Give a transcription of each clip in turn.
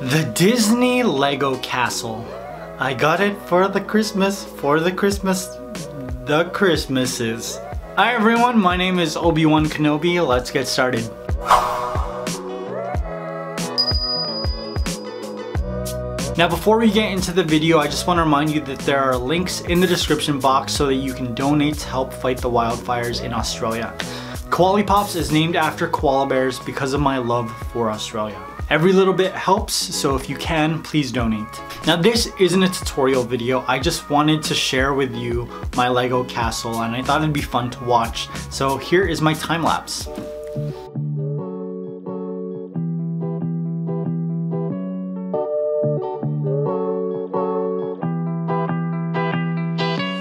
The Disney Lego Castle. I got it for the Christmas, for the Christmas, the Christmases. Hi everyone, my name is Obi-Wan Kenobi. Let's get started. Now before we get into the video, I just want to remind you that there are links in the description box so that you can donate to help fight the wildfires in Australia. Koalipops is named after koala bears because of my love for Australia. Every little bit helps, so if you can, please donate. Now this isn't a tutorial video, I just wanted to share with you my Lego castle and I thought it'd be fun to watch. So here is my time lapse.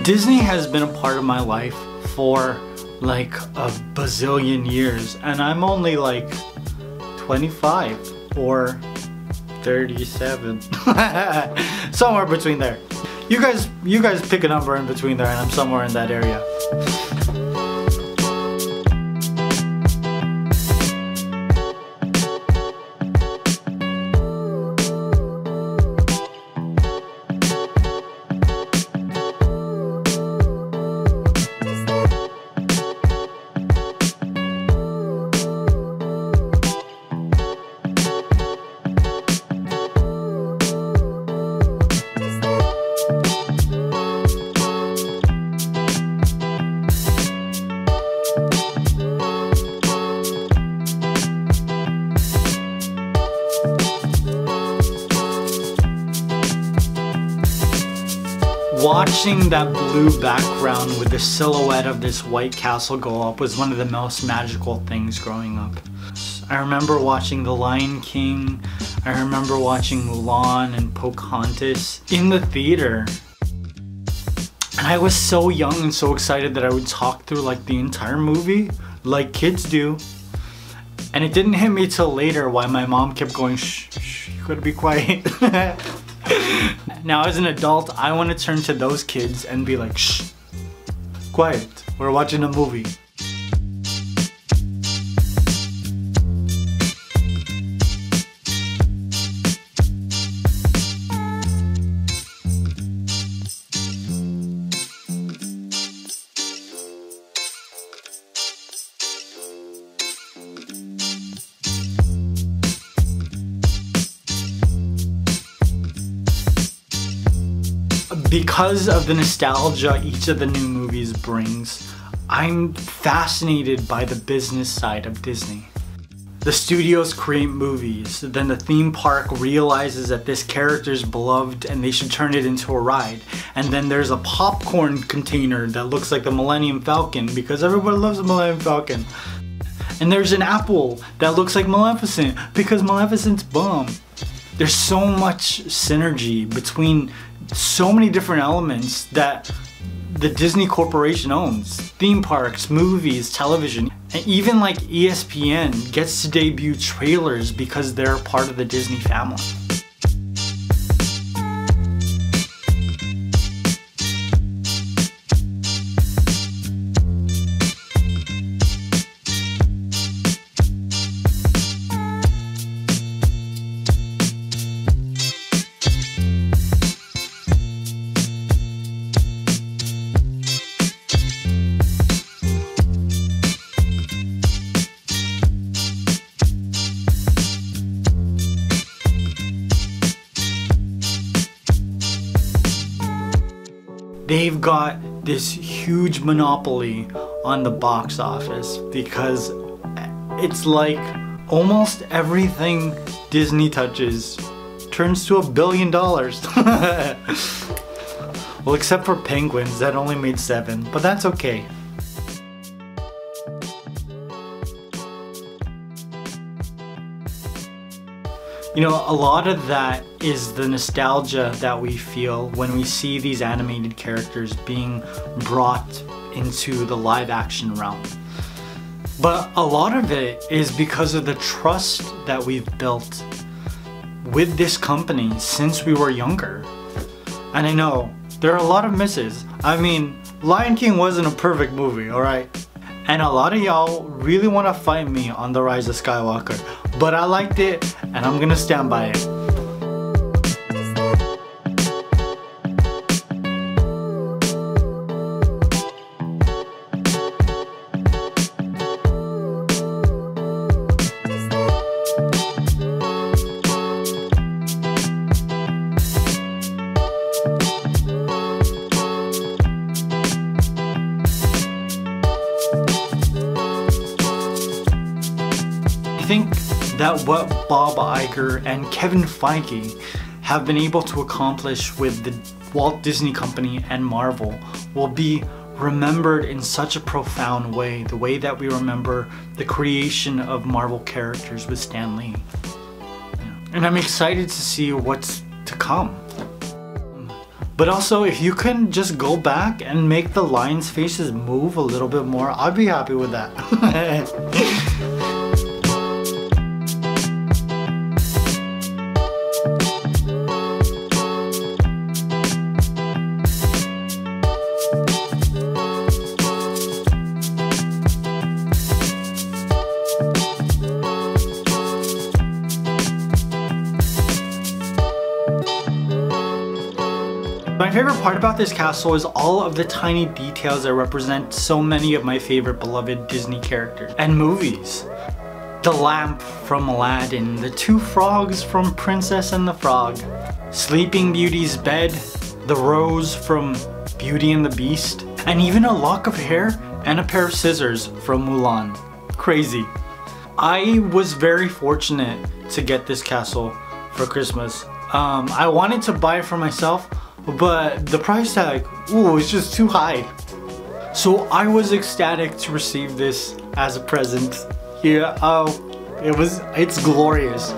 Disney has been a part of my life for like a bazillion years and I'm only like 25 or 37. somewhere between there. You guys you guys pick a number in between there and I'm somewhere in that area. Watching that blue background with the silhouette of this white castle go up was one of the most magical things growing up. I remember watching The Lion King, I remember watching Mulan and Pocahontas in the theater. And I was so young and so excited that I would talk through like the entire movie, like kids do. And it didn't hit me till later why my mom kept going, shh, shh, you gotta be quiet. now as an adult, I want to turn to those kids and be like, shh, quiet, we're watching a movie. Because of the nostalgia each of the new movies brings, I'm fascinated by the business side of Disney. The studios create movies, then the theme park realizes that this character is beloved and they should turn it into a ride. And then there's a popcorn container that looks like the Millennium Falcon because everybody loves the Millennium Falcon. And there's an apple that looks like Maleficent because Maleficent's bomb. There's so much synergy between so many different elements that the Disney Corporation owns. Theme parks, movies, television, and even like ESPN gets to debut trailers because they're part of the Disney family. Got this huge monopoly on the box office because it's like almost everything Disney touches turns to a billion dollars. well, except for Penguins, that only made seven, but that's okay. You know, a lot of that is the nostalgia that we feel when we see these animated characters being brought into the live action realm. But a lot of it is because of the trust that we've built with this company since we were younger. And I know there are a lot of misses. I mean, Lion King wasn't a perfect movie, alright? And a lot of y'all really want to fight me on The Rise of Skywalker. But I liked it and I'm gonna stand by it. That what Bob Iger and Kevin Feige have been able to accomplish with the Walt Disney Company and Marvel will be remembered in such a profound way, the way that we remember the creation of Marvel characters with Stan Lee. And I'm excited to see what's to come. But also, if you can just go back and make the lion's faces move a little bit more, I'd be happy with that. My favorite part about this castle is all of the tiny details that represent so many of my favorite beloved Disney characters and movies. The lamp from Aladdin, the two frogs from Princess and the Frog, Sleeping Beauty's bed, the rose from Beauty and the Beast, and even a lock of hair and a pair of scissors from Mulan. Crazy. I was very fortunate to get this castle for Christmas. Um, I wanted to buy it for myself, but the price tag, ooh, it's just too high. So I was ecstatic to receive this as a present. Yeah, oh, it was, it's glorious.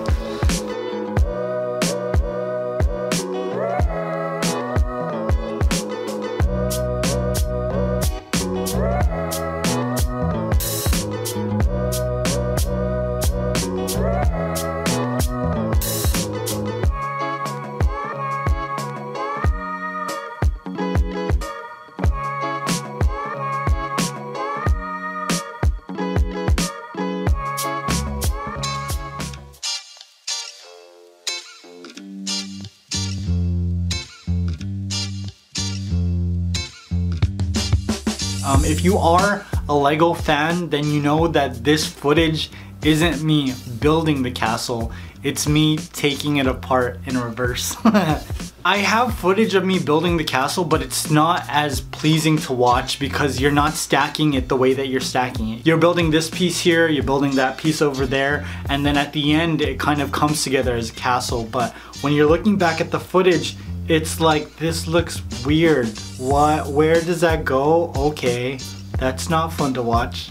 Um, if you are a LEGO fan, then you know that this footage isn't me building the castle, it's me taking it apart in reverse. I have footage of me building the castle, but it's not as pleasing to watch because you're not stacking it the way that you're stacking it. You're building this piece here, you're building that piece over there, and then at the end it kind of comes together as a castle. But when you're looking back at the footage, it's like this looks weird. What? Where does that go? Okay, that's not fun to watch.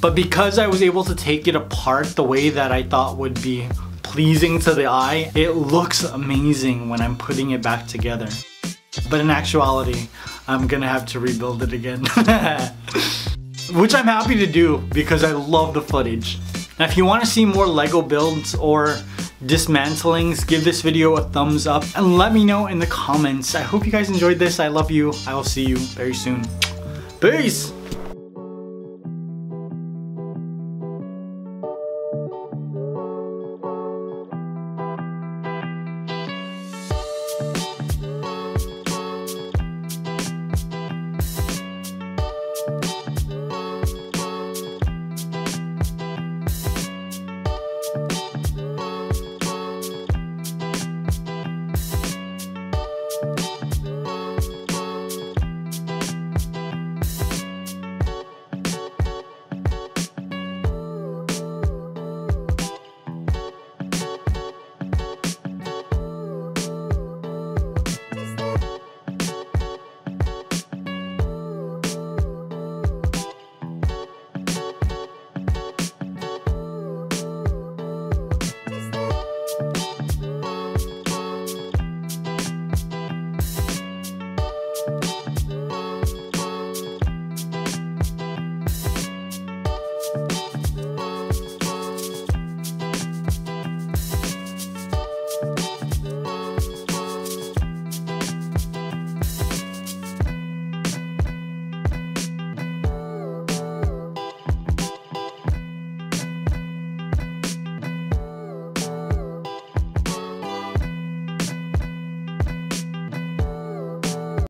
But because I was able to take it apart the way that I thought would be pleasing to the eye, it looks amazing when I'm putting it back together. But in actuality, I'm gonna have to rebuild it again. Which I'm happy to do because I love the footage. Now if you want to see more LEGO builds or dismantlings, give this video a thumbs up and let me know in the comments. I hope you guys enjoyed this. I love you. I will see you very soon. Peace!